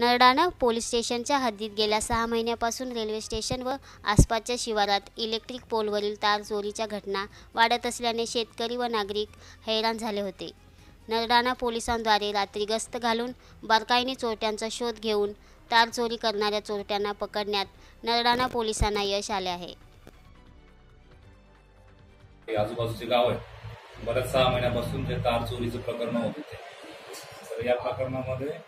Nardana police स्टेशनच्या हद्दीत गेल्या सहा महिन्यापासून रेल्वे स्टेशन व आसपासच्या शिवारात इलेक्ट्रिक पोलवरील तार चोरीच्या घटना वाढत असल्याने शेतकरी व नागरिक हैराण झाले होते. नरडाणा पोलिसांद्वारे रात्री गस्त घालून बारकाईने चोरट्यांचा शोध घेऊन तार चोरी करणाऱ्या चोरट्यांना पकडण्यात नरडाणा पोलिसांना यश आले आहे. आजूबाजूचे गाव आहे. बऱ्याच सहा महिन्यापासून ते तार चोरीचं प्रकरण होत होते. तर या प्रकरणामध्ये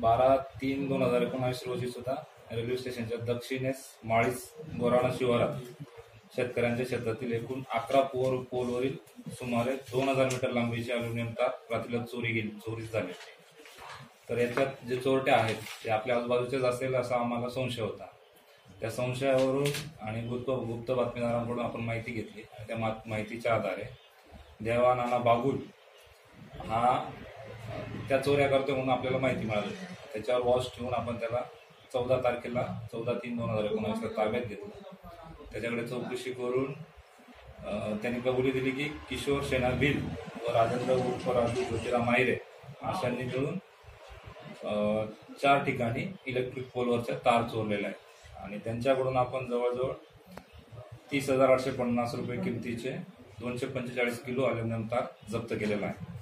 बारा तीन दोन हजार एकोणावीस रोजी सुद्धा रेल्वे स्टेशनच्या दक्षिणेस माळीस गोराणा शिवारात शेतकऱ्यांच्या शेतातील एकूण अकरा पोर पोलवरील सुमारे दोन हजार मीटर लांबीची अल्युमिनियम तार रात्रीला चोरी गेली चोरी झाली. तर याच्यात जे चोरटे आहेत ते आपल्या आजूबाजूचेच असेल असा आम्हाला संशय होता. त्या संशयावरून आणि गुप्त गुप्त बातमीदारांकडून आपण माहिती घेतली. आणि त्या मा- माहितीच्या आधारे देवा नाना बागुल हा त्या चोऱ्या करतोय म्हणून आपल्याला माहिती मिळाली. त्याच्यावर वॉच ठेवून आपण त्याला चौदा तारखेला चौदा तीन दोन हजार एकोणावीसला ताब्यात घेतलं. त्याच्याकडे चौकशी करून त्यांनी कबुली दिली की किशोर सेना भिल व राजेंद्र उर्फ राजू माहिरे अशांनी मिळून चार ठिकाणी इलेक्ट्रिक पोलवरच्या तार चोरलेल्या आहेत. आणि त्यांच्याकडून आपण जवळजवळ तीस हजार आठशे पन्नास रुपये किमतीचे दोनशे पंचेचाळीस किलो अल्युमिनियम तार जप्त केलेला आहे.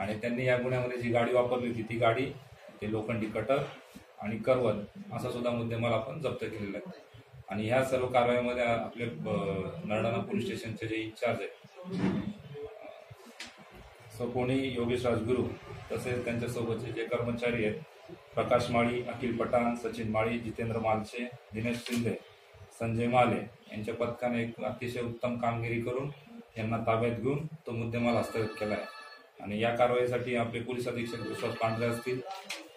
आणि त्यांनी या गुन्ह्यामध्ये जी गाडी वापरली होती ती गाडी ते लोखंडी कटर आणि करवत असा सुद्धा मुद्देमाल आपण जप्त केलेला आहे आणि ह्या सर्व कारवाईमध्ये आपले नरडाणा पोलीस स्टेशनचे जे इन्चार्ज आहेत सो कोणी योगेश राजगुरू तसेच त्यांच्यासोबतचे जे कर्मचारी आहेत प्रकाश माळी अखिल पठाण सचिन माळी जितेंद्र मालचे दिनेश शिंदे संजय माले यांच्या पथकाने एक अतिशय उत्तम कामगिरी करून यांना ताब्यात घेऊन तो मुद्देमाल हस्तगत केला आहे. आणि या कारवाईसाठी आपले पोलीस अधीक्षक विश्वास पांढरे असतील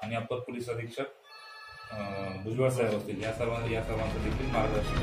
आणि अप्पर पोलीस अधीक्षक भुजबळ साहेब असतील. या सर्वांना या सर्वांचं देखील मार्गदर्शन